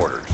orders.